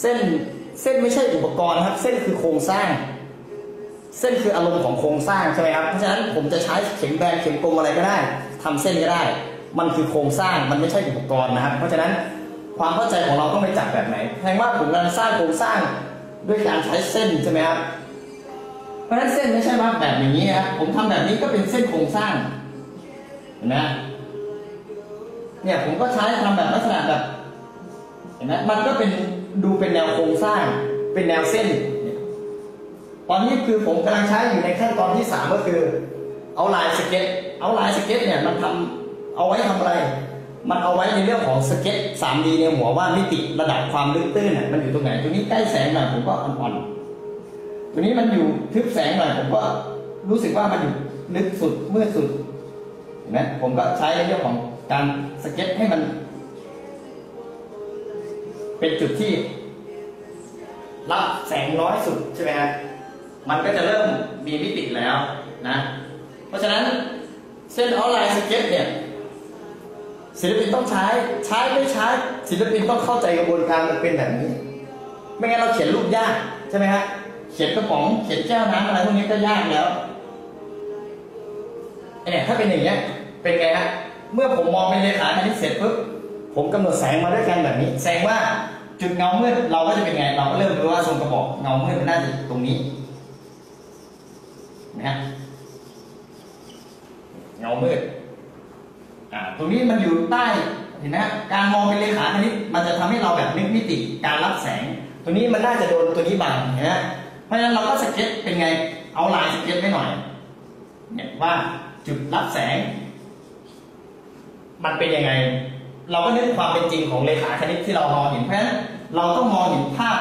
เส้นเส้นไม่ใช่อุปกรณ์นะครับ เส้นคือโครงสร้าง เส้นคืออารมณ์ของโครงสร้างใช่ไหมครับเพราะฉะนั้นผมจะใช้เข็มแบนเข็มกลมอะไรก็ได้ทำเส้นก็ได้ มันคือโครงสร้างมันไม่ใช่อุปกรณ์นะครับ เพราะฉะนั้นความเข้าใจของเราต้องไปจับแบบไหนแสดงว่าผมกำลังสร้างโครงสร้างด้วยการใช้เส้นใช่ไหมครับเพราะฉะนั้นเส้นไม่ใช่ว่าแบบอย่างนี้นะครับผมทำแบบนี้ก็เป็นเส้นโครงสร้างเห็นไหมเนี่ยผมก็ใช้ทำแบบลักษณะแบบ เห็นไหมมันก็เป็นดูเป็นแนวโครงสร้าง เป็นแนวเส้น ตอนนี้คือผมกำลังใช้อยู่ในขั้นตอนที่สามก็คือ เอา line sketch เอา line sketch เนี่ยมันทำเอาไว้ทำอะไร มันเอาไว้ในเรื่องของสเก็ต 3D ในหัวว่ามิติระดับความลึกตื้นน่ะมันอยู่ตรงไหนตัวนี้ใกล้แสงหน่อยผมก็อ่อนๆตัวนี้มันอยู่ทึบแสงหน่อยผมก็รู้สึกว่ามันอยู่ลึกสุดเมืดสุด เห็นไหมผมก็ใช้ในเรื่องของการสเก็ตให้มัน เป็นจุดที่รับแสงน้อยสุดใช่ไหมฮะมันก็จะเริ่มมีมิติแล้วนะ เพราะฉะนั้นเส้น outline sketch เนี่ยศิลปินต้องใช้ใช้ไม่ใช้ศิลปินต้องเข้าใจกระบวนการมันเป็นแบบนี้ ไม่งั้นเราเขียนรูปยากใช่ไหมฮะเขียนกระป๋องเขียนแก้วน้ำอะไรพวกนี้ก็ยากแล้วเนี่ยถ้าเป็นอย่างเงี้ยเป็นไงฮะเมื่อผมมองเป็นเลขาคณิตเสร็จปุ๊บ ผมกำหนดแสงมาด้วยกันแบบนี้ แสดงว่าจุดเงามืดเราก็จะเป็นไง เราก็เริ่มรู้ว่าทรงกระบอกเงามืดมันน่าจะตรงนี้นะเงามืดอ่าตรงนี้มันอยู่ใต้เห็นไหมการมองเป็นเลขาคณิตมันจะทำให้เราแบบนึกมิติการรับแสง ตัวนี้มันน่าจะโดนตัวนี้บังเห็นไหมเพราะฉะนั้นเราก็สเก็ตเป็นไงเอา line sketch ไว้หน่อยเนี่ยว่าจุดรับแสง มันเป็นยังไง เราก็นึกความเป็นจริงของเรขาคณิตที่เรามองเห็นเพราะฉะนั้นเราต้องมองเห็นภาพ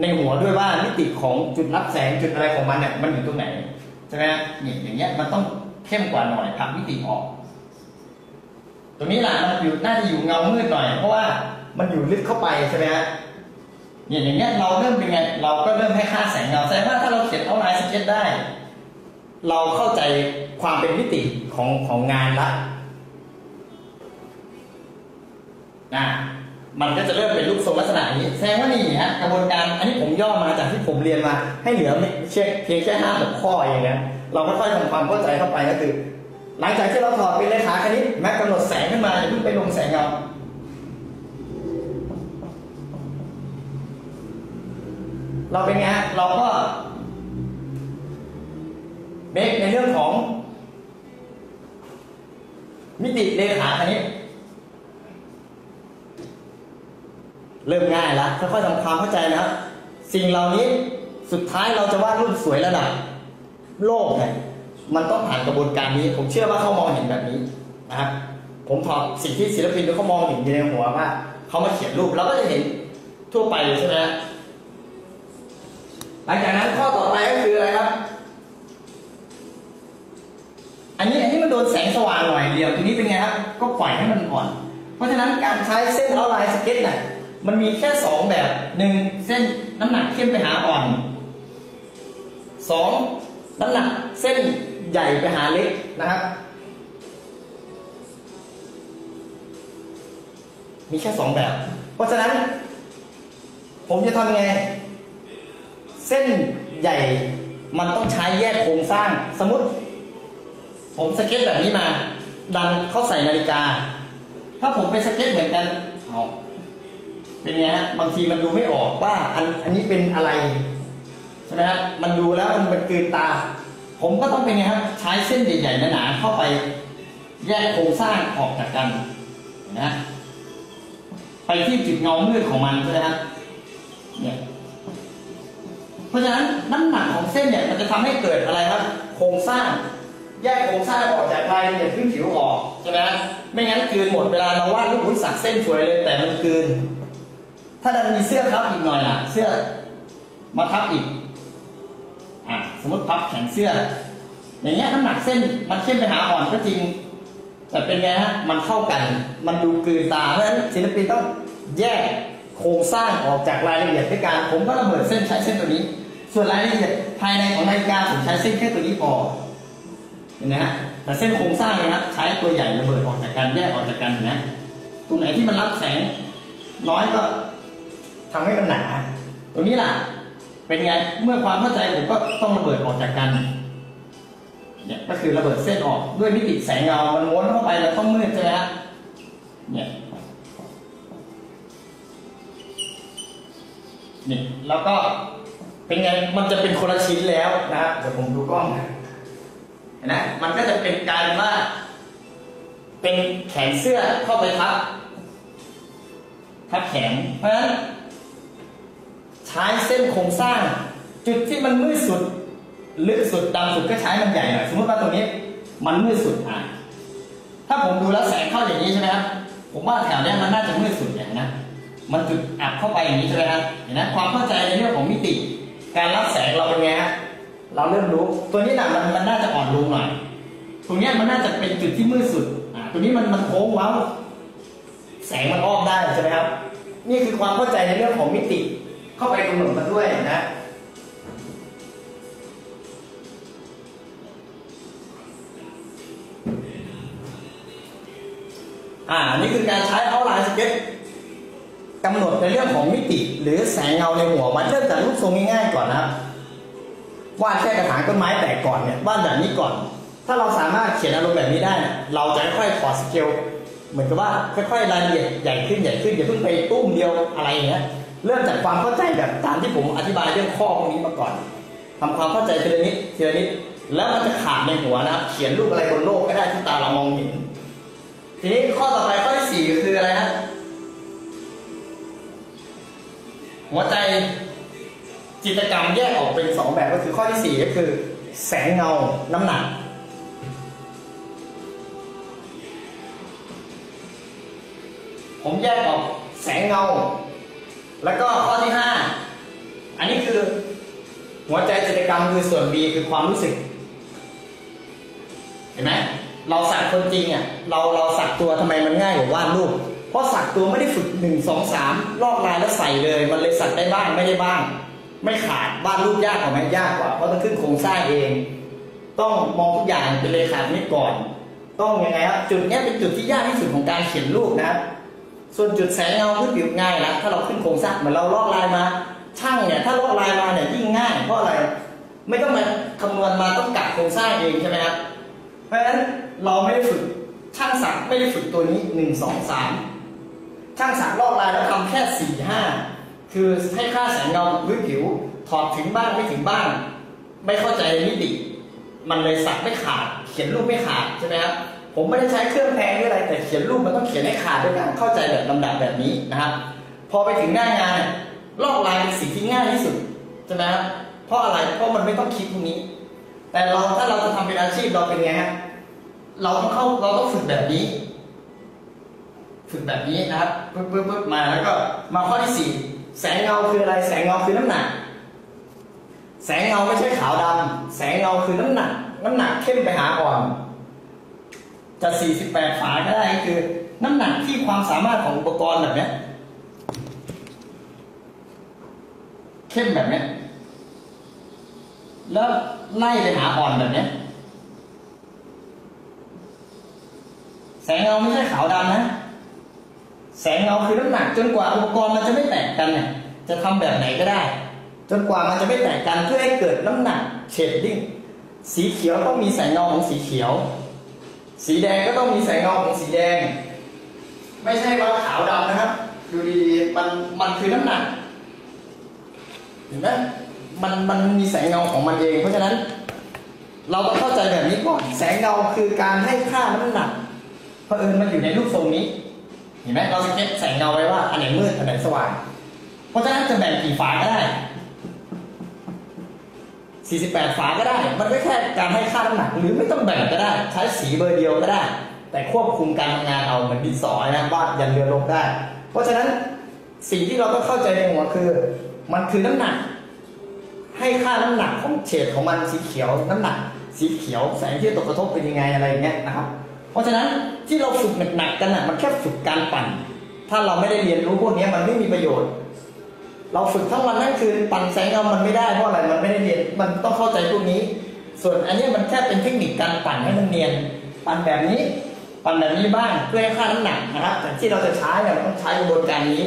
ในหัวด้วยว่ามิติของจุดรับแสงจุดอะไรของมันเนี่ยมันอยู่ตรงไหนใช่ไหมเนี่ยอย่างเงี้ยมันต้องเข้มกว่าหน่อยผลักมิติออกตรงนี้แหละมันอยู่น่าจะอยู่เงามืดหน่อย เพราะว่ามันอยู่ลึกเข้าไปใช่ไหมฮะเนี่ยอย่างเงี้ยเราเริ่มเป็นไง เราก็เริ่มให้ค่าแสงเงาแสดงว่าถ้าเราเขียนเอาไลน์สเก็ตได้ เราเข้าใจความเป็นมิติของของงานละ นะมันก็จะเริ่มเป็นรูปทรงลักษณะนี้ แสดงว่านี่ฮะกระบวนการอันนี้ผมย่อมาจากที่ผมเรียนมา ให้เหลือเพียงเพียงแค่ห้าหกข้อเองนะเราก็ค่อยทำความเข้าใจเข้าไปก็คือ หลังจากที่เราถอดเป็นเลขาคณิตแม้กำหนดแสงขึ้นมาอย่าเพิ่งไปลงแสงเงาเราเป็นไงฮะเราก็เบรกในเรื่องของมิติเลขาคณิต เริ่มง่ายแล้วค่อยๆทำความเข้าใจนะครับ สิ่งเหล่านี้สุดท้ายเราจะวาดรูปสวยระดับโลกเนี่ยมันต้องผ่านกระบวนการนี้ ผมเชื่อว่าเขามองเห็นแบบนี้นะครับผมถอดสิ่งที่ศิลปินเขามองเห็นอยู่ในหัวว่าเขามาเขียนรูปเราก็จะเห็นทั่วไปใช่ไหมหลังจากนั้นข้อต่อไปก็คืออะไรครับ อันนี้อันนี้มันโดนแสงสว่างหน่อยเดียวทีนี้เป็นไงครับ ก็ปล่อยให้มันอ่อน เพราะฉะนั้นการใช้เส้นเอาไลน์สเก็ตเนี่ย มันมีแค่สองแบบหนึ่งเส้นน้ำหนักเข้มไปหาอ่อนสองน้ำหนักเส้นใหญ่ไปหาเล็กนะครับ มีแค่สองแบบ เพราะฉะนั้น ผมจะทำไง เส้นใหญ่มันต้องใช้แยกโครงสร้าง สมมติ ผมสเก็ตแบบนี้มา ดันเข้าใส่นาฬิกา ถ้าผมไปสเก็ตเหมือนกันเอา เป็นไงฮะบางทีมันดูไม่ออกว่าอันอันนี้เป็นอะไรใช่ไหมครับมันดูแล้วมันเป็นกลืนตา ผมก็ต้องเป็นไงครับใช้เส้นใหญ่ๆหนาๆเข้าไป แยกโครงสร้างออกจากกันนะไปที่จุดเงามืดของมันใช่ไหมครับเนี่ยเพราะฉะนั้นน้ำหนักของเส้นเนี่ยมันจะทำให้เกิดอะไรครับโครงสร้างแยกโครงสร้างออกจากรายละเอียดพื้นผิวออกใช่ไหมไม่งั้นกลืนหมดเวลาเราวาดรูปหุ้นสักเส้นสวยเลยแต่มันกลืน ถ้าดันมีเสื้อทับอีกหน่อยล่ะ เสื้อมาทับอีก อะสมมติพับแขนเสื้อ อย่างเงี้ยน้ำหนักเส้นมันเข้มไปหาอ่อนก็จริง แต่เป็นไงฮะมันเข้ากัน มันดูกลืนตาเพราะฉะนั้นศิลปินต้องแยกโครงสร้างออกจากรายละเอียดด้วยการผมก็ระเบิดเส้นใช้เส้นตัวนี้ ส่วนรายละเอียดภายในของนาฬิกาผมใช้เส้นแค่ตัวนี้พอเห็นไหมฮะแต่เส้นโครงสร้างเนี่ยนะใช้ตัวใหญ่ระเบิดออกจากกันแยกออกจากกันเห็นไหมตรงไหนที่มันรับแสงน้อยก็ ทำให้มันหนา ตรงนี้ล่ะ เป็นไง เมื่อความเข้าใจผมก็ต้องระเบิดออกจากกัน เนี่ยก็คือระเบิดเส้นออกด้วยมิติแสงเงา มันม้วนเข้าไปแล้วต้องมืดใช่ไหมฮะ เนี่ยนี่แล้วก็เป็นไง มันจะเป็นคนละชิ้นแล้วนะครับเดี๋ยวผมดูกล้องนะเห็นไหมมันก็จะเป็นกลารว่า เป็นแขนเสื้อเข้าไปทับทับแขน เพราะฉะนั้น ใช้เส้นโครงสร้าง จุดที่มันมืดสุดลึกสุดดำสุดก็ใช้มันใหญ่หน่อยสมมติว่าตรงนี้ มันมืดสุดอะถ้าผมดูแล้วแสงเข้าอย่างนี้ใช่ไหมครับผมว่าแถวนี้มันน่าจะมืดสุดอย่างนะมันจุดอับเข้าไปอย่างนี้ใช่ไหมครับเห็นไหมความเข้าใจในเรื่องของมิติ การรับแสงเราเป็นไงฮะเราเริ่มรู้ ตัวนี้น่ะมันมันน่าจะอ่อนลงหน่อยตรงนี้มันน่าจะเป็นจุดที่มืดสุดอ่าตัวนี้มันมันโค้งเว้าแสงมันอ้อมได้ใช่ไหมครับ นี่คือความเข้าใจในเรื่องของมิติ เข้าไปกำหนดมันด้วยนะอ่านี่คือการใช้ outline sketch กำหนดในเรื่องของมิติ หรือแสงเงาในหัวมันเริ่มจากรูปทรงง่ายๆก่อนนะครับวาดแค่กระถางต้นไม้แตกก่อนเนี่ยวาดแบบนี้ก่อน ถ้าเราสามารถเขียนอารมณ์แบบนี้ได้ เราจะค่อยๆถอดสเกลเหมือนกับว่าค่อยๆรายละเอียดใหญ่ขึ้นใหญ่ขึ้นอย่าเพิ่งไปตุ้มเดียวอะไรอย่างเงี้ย เริ่มจากความเข้าใจแบบตามที่ผมอธิบายเรื่องข้อพวกนี้มาก่อนทำความเข้าใจทีละนิดทีละนิดแล้วมันจะขาดในหัวนะครับ เขียนรูปอะไรบนโลกก็ได้ที่ตาเรามองเห็น ทีนี้ข้อต่อไปข้อที่สี่คืออะไรนะหัวใจจิตกรรมแยกออกเป็นสองแบบก็คือข้อที่สี่ก็คือ แสงเงาน้ำหนัก ผมแยกออกแสงเงา แล้วก็ข้อที่ห้าอันนี้คือ หัวใจจิตกรรมคือส่วน B คือความรู้สึก เห็นไหมเราสักคนจริงอะเราเราสักตัวทำไมมันง่ายกว่าวาดรูป เพราะสักตัวไม่ได้ฝึกหนึ่งสองสามลอกลายแล้วใส่เลย มันเลยสักได้บ้างไม่ได้บ้าง ไม่ขาดวาดรูปยากกว่าไหมยากกว่า เพราะต้องขึ้นโครงสร้างเอง ต้องมองทุกอย่างเป็นเลขาคณิตก่อน ต้องยังไงครับจุดนี้เป็นจุดที่ยากที่สุดของการเขียนรูปนะครับ ส่วนจุดแสงเงาพื้นผิวง่ายนะถ้าเราขึ้นโครงสร้างเหมือนเราลอกลายมา ช่างเนี่ยถ้าลอกลายมาเนี่ยยิ่งง่ายเพราะอะไร ไม่ต้องมาคำนวณมาต้องกลับโครงสร้างเองใช่ไหมครับเพราะฉะนั้นเราไม่ได้ฝึกช่างสักไม่ได้ฝึกตัวนี้หนึ่งสองสามช่างสักลอกลายแล้วทำแค่สี่ห้าคือให้ค่าแสงเงาพื้นผิวถอดถึงบ้างไม่ถึงบ้าง ไม่เข้าใจมิติ มันเลยสักไม่ขาด เขียนรูปไม่ขาดใช่ไหมครับ ผมไม่ได้ใช้เครื่องแพงหรืออะไร แต่เขียนรูปมันต้องเขียนให้ขาดด้วยการเข้าใจแบบลำดับแบบนี้นะครับ พอไปถึงหน้างานลอกลายเป็นสิ่งที่ง่ายที่สุดใช่ไหมครับเพราะอะไรเพราะมันไม่ต้องคิดพวกนี้ แต่เราถ้าเราจะทำเป็นอาชีพเราเป็นไงฮะเราต้องเข้าเราต้องฝึกแบบนี้ ฝึกแบบนี้นะครับปึ๊บปึ๊บปึ๊บมาแล้วก็มาข้อที่สี่แสงเงาคืออะไร แสงเงาคือน้ำหนัก แสงเงาไม่ใช่ขาวดำแสงเงาคือน้ำหนัก น้ำหนักเข้มไปหาอ่อน จะ 48 ฝาก็ได้คือ น้ำหนักที่ความสามารถของอุปกรณ์แบบนี้เข้มแบบนี้แล้วไล่ไปหาอ่อนแบบนี้แสงเงาไม่ใช่ขาวดำนะ แสงเงาคือน้ำหนักจนกว่าอุปกรณ์มันจะไม่แตกกันเนี่ย จะทำแบบไหนก็ได้ จนกว่ามันจะไม่แตกกันเพื่อให้เกิดน้ำหนักเชดดิ้งสีเขียวต้องมีแสงเงาของสีเขียว สีแดงก็ต้องมีแสงเงาของสีแดง ไม่ใช่ว่าขาวดำนะครับ ดูดีๆมันมันคือน้ำหนัก เห็นไหมมันมันมีแสงเงาของมันเอง เพราะฉะนั้น เราต้องเข้าใจแบบนี้ก่อนแสงเงาคือการให้ค่าน้ำหนักเพราะเอิญมันอยู่ในรูปทรงนี้ เห็นไหมเราสเก็ตแสงเงาไว้ว่าอันไหนมืดอันไหนสว่าง เพราะฉะนั้นจะแบ่งกี่ฝาก็ได้ 48 ฝาก็ได้ มันก็แค่การให้ค่าน้ำหนัก หรือไม่ต้องแบ่งก็ได้ ใช้สีเบอร์เดียวก็ได้ แต่ควบคุมการทำงานเอาเหมือนดินสอนะวาดยันเรือลงได้ เพราะฉะนั้นสิ่งที่เราต้องเข้าใจในหัวคือ มันคือน้ำหนัก ให้ค่าน้ำหนักของเฉดของมันสีเขียวน้ำหนัก สีเขียวแสงที่ตกกระทบเป็นยังไงอะไรอย่างเงี้ยนะครับ เพราะฉะนั้นที่เราฝึกหนักๆกันน่ะมันแค่ฝึกการปั่น ถ้าเราไม่ได้เรียนรู้พวกนี้มันไม่มีประโยชน์ เราฝึกทั้งวันทั้งคืนปั่นแสงเงามันไม่ได้เพราะอะไรมันไม่ได้เรียนมันต้องเข้าใจพวกนี้ ส่วนอันนี้มันแค่เป็นเทคนิคการปั่นให้มันเนียน ปั่นแบบนี้ ปั่นแบบนี้บ้างเพื่อให้ค่าน้ำหนักนะครับแต่ที่เราจะใช้เนี่ยต้องใช้กระบวนการนี้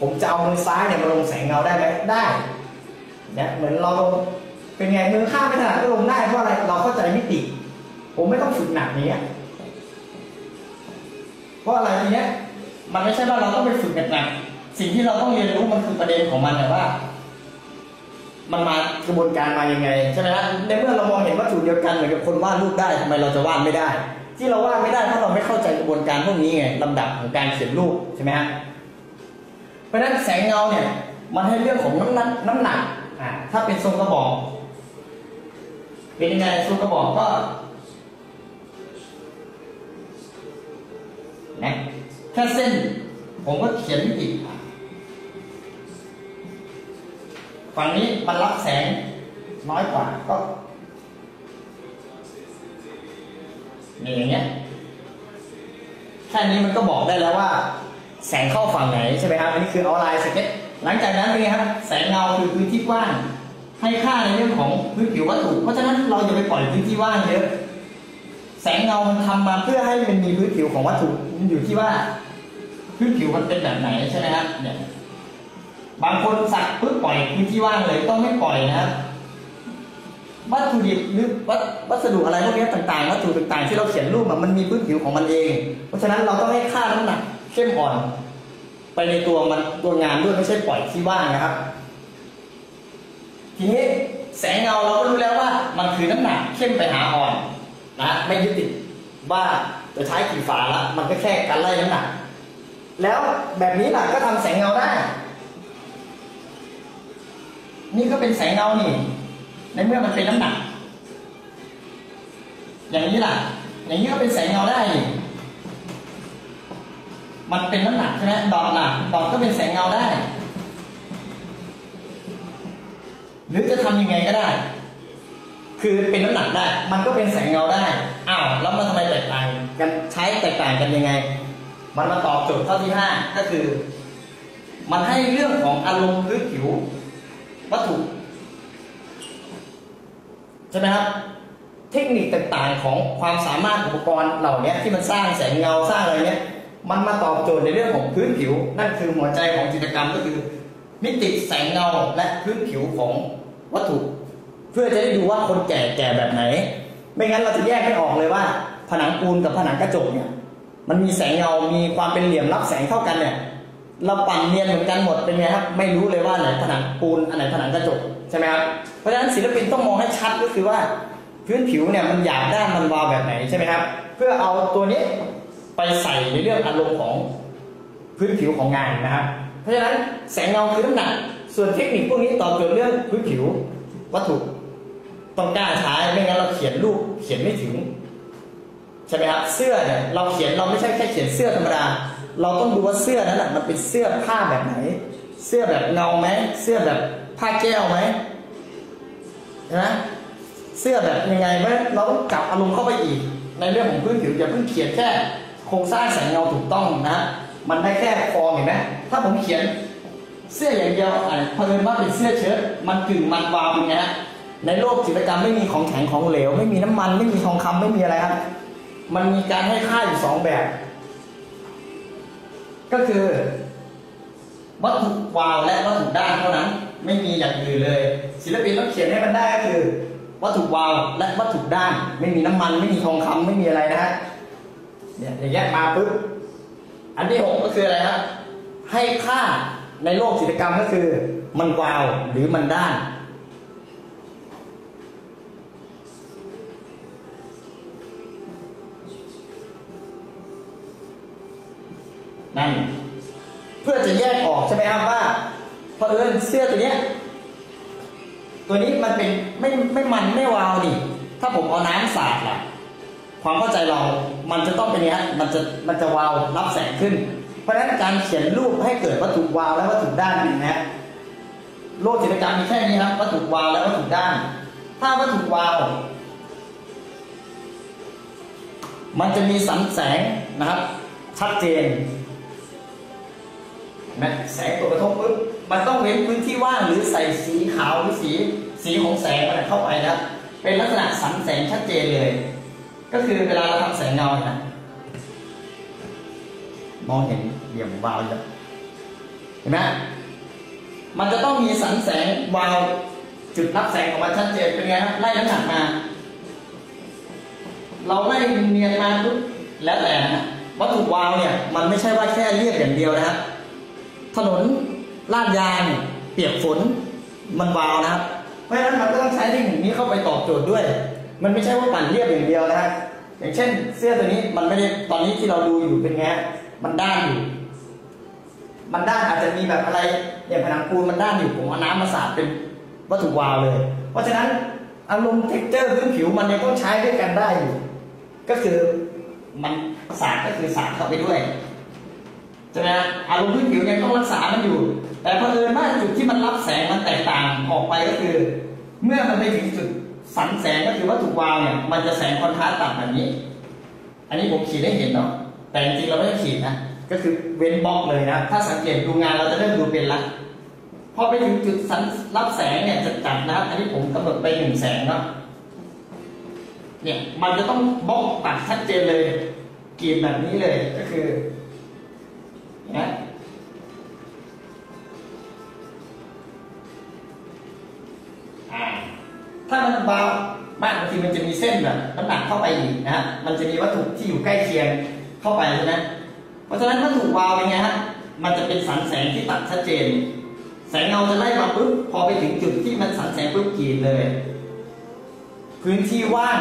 ผมจะเอามือซ้ายเนี่ยมาลงแสงเงาได้ไหมได้เนี่ยเหมือนเราเป็นไงมือข้างไม่ถนัดก็ลงได้เพราะอะไรเราเข้าใจมิติ ผมไม่ต้องฝึกหนักนี้เพราะอะไรทีเนี้ยมันไม่ใช่ว่าเราต้องไปฝึกหนักๆ สิ่งที่เราต้องเรียนรู้มันคือประเด็นของมันแต่ว่า มันมากระบวนการมายังไงใช่ไหมฮะในเมื่อเรามองเห็นวัตถุเดียวกันเหมือนกับคนวาดรูปได้ทำไมเราจะวาดไม่ได้ ที่เราวาดไม่ได้เพราะเราไม่เข้าใจกระบวนการพวกนี้ไงลำดับของการเขียนรูปใช่ไหมฮะเพราะฉะนั้นแสงเงาเนี่ย มันให้เรื่องของน้ำหนักน้ำหนักอ่าถ้าเป็นทรงกระบอกเป็นยังไงทรงกระบอกก็นะแค่เส้น ผมก็เขียนมิติ ฝั่งนี้มันรับแสงน้อยกว่าก็นี่อย่างเงี้ยแค่นี้มันก็บอกได้แล้วว่า แสงเข้าฝั่งไหนใช่ไหมครับอันนี้คือเอาไลน์สเก็ตหลังจากนั้นเป็นไงครับ แสงเงาคือพื้นที่กว้าง ให้ค่าในเรื่องของพื้นผิววัตถุเพราะฉะนั้นเราอย่าไปปล่อยพื้นที่ว่างเยอะแสงเงามันทำมาเพื่อให้มันมีพื้นผิวของวัตถุมันอยู่ที่ว่าพื้นผิวมันเป็นแบบไหนใช่ไหมครับเนี่ย บางคนสักปุ๊บปล่อยพื้นที่ว่างเลยต้องไม่ปล่อยนะครับวัตถุดิบหรือวัสวัสดุอะไรพวกนี้ต่างๆ วัตถุต่างๆ ที่เราเขียนรูปมันมีพื้นผิวของมันเอง เพราะฉะนั้นเราต้องให้ค่าน้ำหนักเข้มอ่อน ไปในตัวมันตัวงานด้วยไม่ใช่ปล่อยที่ว่างนะครับ ทีนี้แสงเงาเราก็รู้แล้วว่ามันคือน้ำหนักเข้มไปหาอ่อนนะไม่ยึดติดว่าจะใช้กี่ฝาละมันก็แค่การไล่น้ำหนักแล้วแบบนี้ล่ะก็ทำแสงเงาได้ นี่ก็เป็นแสงเงานี่ ในเมื่อมันเป็นน้ำหนัก อย่างนี้ล่ะ อย่างนี้ก็เป็นแสงเงาได้ มันเป็นน้ำหนักใช่ไหมดอกหนักดอกก็เป็นแสงเงาได้ หรือจะทำยังไงก็ได้ คือเป็นน้ำหนักได้ มันก็เป็นแสงเงาได้ อ้าว แล้วมันทำไมแตกต่างกันใช้แตกต่างกันยังไง มันมาตอบโจทย์ข้อที่ห้าก็คือ มันให้เรื่องของอารมณ์พื้นผิว วัตถุใช่ไหมครับ เทคนิคต่างๆของความสามารถอุปกรณ์เหล่านี้ที่มันสร้างแสงเงาสร้างอะไรเนี้ยมันมาตอบโจทย์ในเรื่องของพื้นผิว นั่นคือหัวใจของจิตรกรรมก็คือ มิติแสงเงาและพื้นผิวของวัตถุ เพื่อจะได้ดูว่าคนแก่แก่แบบไหน ไม่งั้นเราจะแยกไม่ออกเลยว่า ผนังปูนกับผนังกระจกเนี่ยมันมีแสงเงา มีความเป็นเหลี่ยมรับแสงเท่ากันเนี่ย เราปั่นเนียนเหมือนกันหมดเป็นไงครับ ไม่รู้เลยว่าไหนผนังปูนอันไหนผนังกระจกใช่ไหมครับเพราะฉะนั้นศิลปินต้องมองให้ชัดก็คือว่าพื้นผิวเนี่ยมันหยาบด้านมันวาวแบบไหนใช่ไหมครับ เพื่อเอาตัวนี้ไปใส่ในเรื่องอารมณ์ของพื้นผิวของงานนะครับ เพราะฉะนั้นแสงเงาคือน้ำหนัก ส่วนเทคนิคพวกนี้ตอบโจทย์เรื่องพื้นผิววัตถุต้องกล้าใช้ไม่งั้นเราเขียนรูปเขียนไม่ถึง ใช่ไหมครับเสื้อเนี่ยเราเขียนเราไม่ใช่แค่เขียนเสื้อธรรมดา เราต้องดูว่าเสื้อนั้นน่ะมันเป็นเสื้อผ้าแบบไหน เสื้อแบบเงาไหมเสื้อแบบผ้าแก้วไหมใช่ไหมเสื้อแบบยังไงไหมเราต้องกลับอารมณ์เข้าไปอีก ในเรื่องของพื้นผิวอย่าเพิ่งเขียนแค่โครงสร้างแสงเงาถูกต้องนะ มันได้แค่ฟองเห็นไหมถ้าผมเขียนเสื้ออย่างเดียวอะเพลินว่าเป็นเสื้อเชิ้ตมันกึ่งมันวาวเป็นไงฮะในโลกจิตรกรรมไม่มีของแข็งของเหลว ไม่มีน้ำมันไม่มีทองคำไม่มีอะไรครับ มันมีการให้ค่าอยู่สองแบบ ก็คือ วัตถุวาวและวัตถุด้านเท่านั้น ไม่มีอย่างอื่นเลย ศิลปินต้องเขียนให้มันได้ก็คือ วัตถุวาวและวัตถุด้าน ไม่มีน้ำมัน ไม่มีทองคำไม่มีอะไรนะฮะเนี่ยอย่างเงี้ยมาปุ๊บอันที่หกก็คืออะไรครับให้ค่าในโลกศิลปกรรมก็คือ มันวาวหรือมันด้าน เพื่อจะแยกออกใช่ไหมครับว่าเพอเอิญเสื้อตัวเนี้ยตัวนี้มันเป็นไม่ไม่มันไม่วาวดิถ้าผมเอาน้ำสาดล่ะ ความเข้าใจเรา มันจะต้องเป็นนี้มันจะมันจะวาวรับแสงขึ้น เพราะฉะนั้นการเขียนรูปให้เกิดวัตถุวาวและวัตถุด้านนี่นะโลกจิตรกรรมมีแค่นี้ครับวัตถุวาวและวัตถุด้าน ถ้าวัตถุวาว มันจะมีสันแสงนะครับ ชัดเจน แสงตกกระทบปุ๊บมันต้องเว้นพื้นที่ว่างหรือใส่สีขาวหรือสีสีของแสงมันเข้าไปนะเป็นลักษณะสันแสงชัดเจนเลย ก็คือเวลาเราทำแสงเงาเนไหมมองเห็นเหลี่ยมวาวอยู่เห็นไหมมันจะต้องมีสันแสงวาวจุดรับแสงของมันชัดเจนเป็นไงครับไล่น้ำหนักมา เราไล่เนียนมาปุ๊บแล้วแต่นะวัตถุวาวเนี่ยมันไม่ใช่ว่าแค่เรียบอย่างเดียวนะครับ ถนนลาดยางเปียกฝนมันวาวนะครับ เพราะฉะนั้นมันก็ต้องใช้เทคนิคนี้เข้าไปตอบโจทย์ด้วย มันไม่ใช่ว่าปั่นเรียบอย่างเดียวนะฮะอย่างเช่น เสื้อตัวนี้มันไม่ได้ตอนนี้ที่เราดูอยู่เป็นไงมันด้านอยู่มันด้านอาจจะมีแบบอะไรอย่างผนังปูนมันด้านอยู่ผมเอาน้ำมาสาดเป็นวัตถุวาวเลย เพราะฉะนั้นอารมณ์ texture พื้นผิวมันยังต้องใช้ด้วยกันได้อยู่ก็คือมันสาดก็คือสาดเข้าไปด้วย ใช่ไหมอารมณ์พื้นผิวยังต้องรักษามันอยู่ แต่เพอเอิญว่าจุดที่มันรับแสงมันแตกต่างออกไปก็คือ เมื่อมันไปถึงจุดสันแสงก็คือวัตถุวาวเนี่ยมันจะแสง contrast ต่ำแบบนี้ อันนี้ผมขีดให้เห็นเนาะแต่จริงเราไม่ได้ขีดนะก็คือเว้นบล็อกเลยนะถ้าสังเกตดูงานเราจะเริ่มดูเป็นละพอไปถึงจุดสันรับแสงเนี่ยจะจัดนะครับ อันนี้ผมกำหนดไปหนึ่งแสงเนาะเนี่ยมันจะต้องบล็อกตัดชัดเจนเลยกรีดแบบนี้เลยก็คือ นะถ้ามันเบามากบางทีมันจะมีเส้นแบบน้ำหนักเข้าไปอีกนะฮะมันจะมีวัตถุที่อยู่ใกล้เคียงเข้าไปใช่ไหมเพราะฉะนั้นวัตถุวาวเป็นไงฮะมันจะเป็นสันแสงที่ตัดชัดเจน แสงเงาจะไล่มาปุ๊บพอไปถึงจุดที่มันสันแสงปุ๊บกีดเลย พื้นที่ว่าง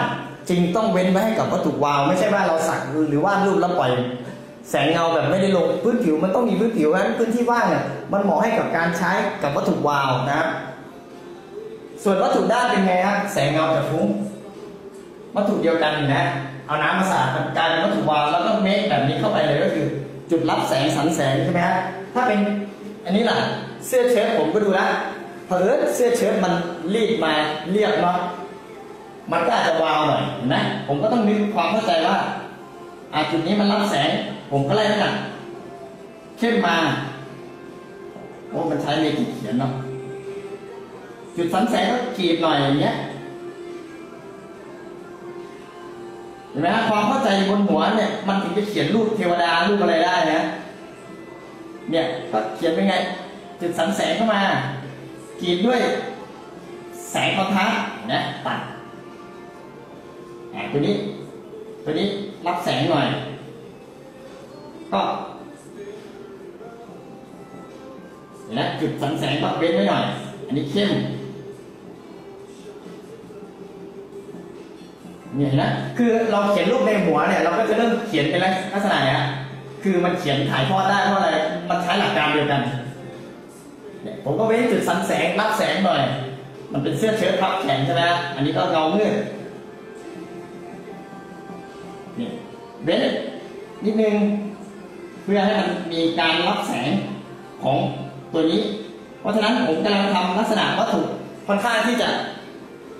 จริงต้องเว้นไว้ให้กับวัตถุวาว ไม่ใช่ว่าเราสักหรือวาดรูปแล้วปล่อย แสงเงาแบบไม่ได้ลงพื้นผิวมันต้องมีพื้นผิวนั้นพื้นที่ว่างเนี่ยมันเหมาะให้กับการใช้กับวัตถุวาวนะครับส่วนวัตถุด้านเป็นไงฮะแสงเงาจะฟุ้งวัตถุเดียวกันนะ เอาน้ำมาสาดมันกลายเป็นวัตถุวาวแล้วก็เมคแบบนี้เข้าไปเลยก็คือ จุดรับแสงสันแสงใช่ไหมฮะถ้าเป็นอันนี้ล่ะเสื้อเชิ้ตผมก็ดูแล้วเผอิญเสื้อเชิ้ตมันรีดมาเรียบเนาะมันก็อาจจะวาวหน่อยนไหมผมก็ต้องนึกความเข้าใจว่าอาจุดนี้มันรับแสง ผมก็ไล่น้ำหนักเข้มมา โอ้มันใช้เมจิกเขียนเนาะจุดสันแสงก็กรีดหน่อยอย่างเงี้ยเห็นไหมฮะความเข้าใจบนหัวเนี่ย มันถึงจะเขียนรูปเทวดารูปอะไรได้นะเนี่ยก็เขียนเป็นไง จุดสันแสงเข้ามากรีดด้วยแสงคอนทราสต์นะตัดอ่าตัวนี้ ตัวนี้รับแสงหน่อย ก็เห็นไหมจุดสันแสงก็เว้นไว้หน่อย อันนี้เข้มเนี่ยเห็นไหมคือเราเขียนรูปในหัวเนี่ย เราก็จะเริ่มเขียนเป็นลักษณะเนี้ยคือมันเขียนถ่ายทอดได้เพราะอะไร มันใช้หลักการเดียวกันเนี่ยผมก็เว้นจุดสันแสงรับแสงหน่อย มันเป็นเสื้อเชิ้ตพับแขนใช่ไหมอันนี้ก็เงาเงือกนี่เว้นนิดนึง พื่อให้มันมีการรับแสงของตัวนี้ เพราะฉะนั้นผมกำลังทำลักษณะวัตถุค่อนข้างที่จะ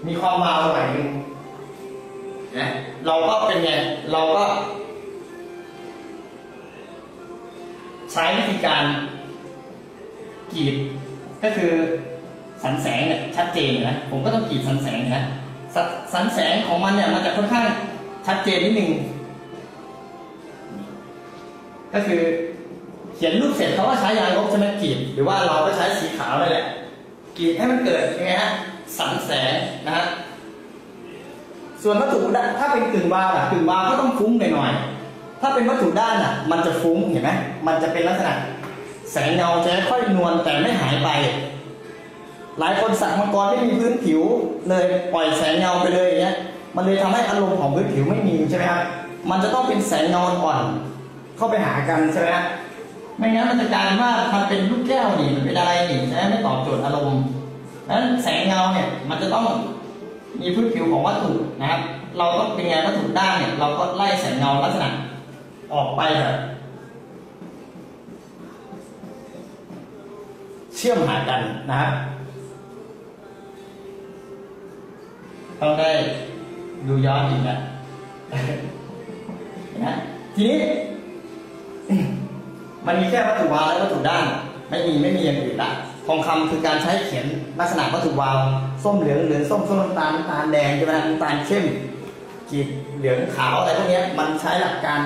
มีความวาวหน่อยนึงนะเราก็เป็นไงเราก็ ใช้วิธีการกรีดก็คือสันแสงเนี่ยชัดเจนนะผมก็ต้องกรีดสันแสงนะสสันแสงของมันเนี่ยมันจะค่อนข้างชัดเจนนิดนึง ก็คือเขียนรูปเสร็จเขาก็ใช้ยางลบใช่ไหมกรีดหรือว่าเราก็ใช้สีขาวนั่นแหละกรีดให้มันเกิดยังไงฮะสันแสงนะฮะส่วนวัตถุด้านถ้าเป็นกึ่งวาวอะกึ่งวาก็ต้องฟุ้งหน่อยๆถ้าเป็นวัตถุด้านอะ มันจะฟุ้งเห็นไหมมันจะเป็นลักษณะ แสงเงาจะค่อยนวลแต่ไม่หายไป หลายคนสักมังกรไม่มีพื้นผิวเลยปล่อยแสงเงาไปเลยอย่างเงี้ยมันเลยทำให้อารมณ์ของพื้นผิวไม่มีใช่ไหมครับมันจะต้องเป็นแสงเงาอ่อน เข้าไปหากันใช่ไหมไม่งั้นมันจะกลายว่ามันเป็นลูกแก้วนี่มันเป็นอะไรนี่ใช่ไหมไม่ตอบโจทย์อารมณ์ดังนั้นแสงเงาเนี่ยมันจะต้องมีพื้นผิวของวัตถุนะครับ เราก็เป็นไงวัตถุด้านเนี่ยเราก็ไล่แสงเงาลักษณะออกไปแบบเชื่อมหากันนะครับต้องได้ดูย้อนอีกนะนะทีนี้ มันมีแค่วัตถุวาวและวัตถุด้าน ไม่มีไม่มีอย่างอื่นละทองคำคือการใช้เขียนลักษณะวัตถุวาวส้มเหลืองเหลืองส้มส้มน้ำตาลน้ำตาลแดงใช่ไหมน้ำตาลเข้มขีดเหลืองขาวอะไรพวกนี้มันใช้หลักการ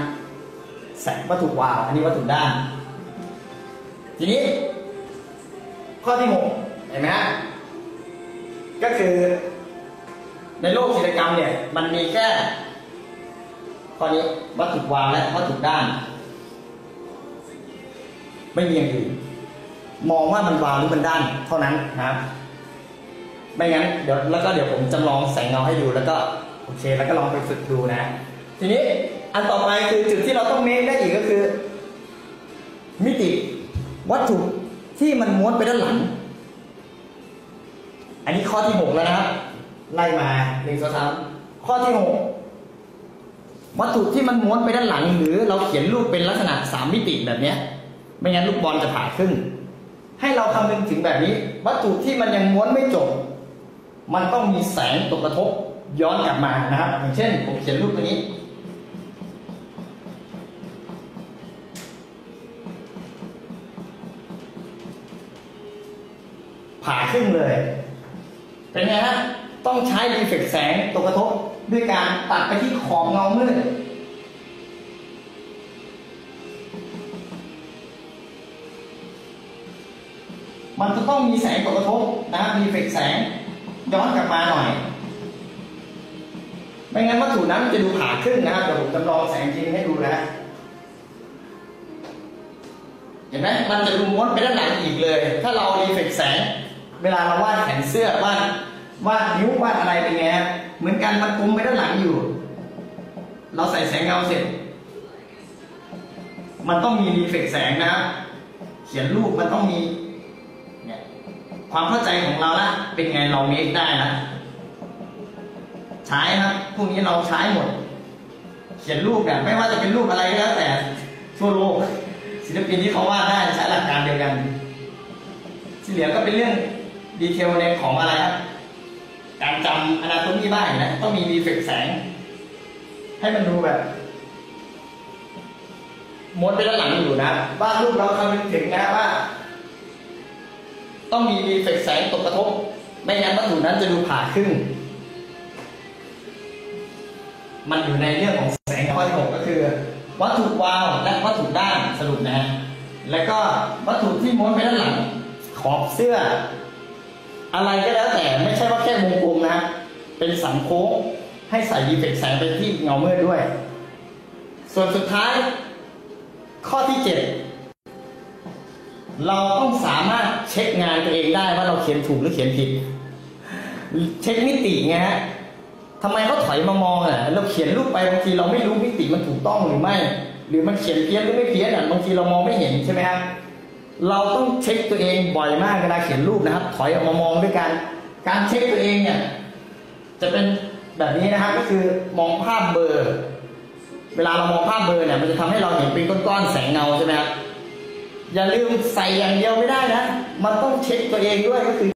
แสงวัตถุวาวอันนี้วัตถุด้าน ทีนี้ ข้อที่หกเห็นไหมฮะก็คือในโลกศิลปกรรมเนี่ยมันมีแค่ข้อนี้วัตถุวางและวัตถุด้าน ไม่มีอย่างอื่นมองว่ามันวางหรือมันด้านเท่านั้นนะครับ ไม่งั้นเดี๋ยวแล้วก็เดี๋ยวผมจำลองแสงเงาให้ดูแล้วก็โอเค แล้วก็ลองไปฝึกดูนะ ทีนี้อันต่อไปคือจุดที่เราต้องเมคได้อีกก็คือ มิติวัตถุที่มันม้วนไปด้านหลัง อันนี้ข้อที่หกแล้วนะครับ ไล่มาหนึ่งสองสามข้อที่หกวัตถุที่มันม้วนไปด้านหลัง หรือเราเขียนรูปเป็นลักษณะสามมิติแบบเนี้ย ไม่งั้นลูกบอลจะผ่าครึ่ง ให้เราคำนึงถึงแบบนี้ วัตถุที่มันยังม้วนไม่จบ มันต้องมีแสงตกกระทบย้อนกลับมานะครับ อย่างเช่น ผมเขียนรูปตัวนี้ ผ่าครึ่งเลย เป็นไงฮะต้องใช้รีเฟกแสงตกกระทบด้วยการตัดไปที่ขอบเงามืด มันจะต้องมีแสงกกระทบนะมีเฟกแสงย้อนกลับมาหน่อย ไม่งั้นวัตถุนั้นจะดูผ่าครึ่งนะครับเดี๋ยวผมจำลองแสงจริงให้ดูนะฮะเห็นไหมมันจะดูม้วนไปด้านหลังอีกเลย ถ้าเรารีเฟกแสง เวลาเราวาดแขนเสื้อวาดวาดนิ้ววาดอะไรเป็นไงเหมือนกันมันกลมไปด้านหลังอยู่ เราใส่แสงเงาเสร็จ มันต้องมีรีเฟกแสงนะครับเขียนรูปมันต้องมี ความเข้าใจของเราละเป็นไงเราเมคได้ละใช้ครับพวกนี้เราใช้หมด เขียนรูปเนี่ยไม่ว่าจะเป็นรูปอะไรก็แล้วแต่ทั่วโลกศิลปินที่เขาวาดได้ใช้หลักการเดียวกัน ที่เหลือก็เป็นเรื่องดีเทลในของอะไรครับการจำอนาโตมีบ้างนะต้องมีรีเฟกแสง ให้มันดูแบบมดไปด้านหลังอยู่นะวาดรูปเราคำนึงถึงนะว่า ต้องมีรีเฟกแสงตกกระทบ ไม่งั้นวัตถุนั้นจะดูผ่าครึ่ง มันอยู่ในเรื่องของแสงข้อที่หกก็คือ วัตถุวาวและวัตถุด้านสรุปนะฮะแล้วก็วัตถุที่ม้วนไปด้านหลัง ขอบเสื้อ อะไรก็แล้วแต่ไม่ใช่ว่าแค่วงกลมนะ เป็นสันโค้งให้ใส่รีเฟกแสงไปที่เงามืดด้วย ส่วนสุดท้าย ข้อที่เจ็ด เราต้องสามารถเช็คงานตัวเองได้ว่าเราเขียนถูกหรือเขียนผิด เช็คมิติไงฮะทำไมเขาถอยมามองอะ เราเขียนรูปไปบางทีเราไม่รู้มิติมันถูกต้องหรือไม่ หรือมันเขียนเพี้ยนหรือไม่เพี้ยนอะบางทีเรามองไม่เห็นใช่ไหมครับเราต้องเช็คตัวเองบ่อยมากเวลาเขียนรูปนะครับ ถอยออกมามองด้วยการการเช็คตัวเองเนี่ยจะเป็นแบบนี้นะครับก็คือมองภาพเบอร์ เวลาเรามองภาพเบอร์เนี่ยมันจะทำให้เราเห็นเป็นก้อนๆแสงเงาใช่ไหมครับ อย่าลืมใส่อย่างเดียวไม่ได้นะ มันต้องเช็คตัวเองด้วยก็คือ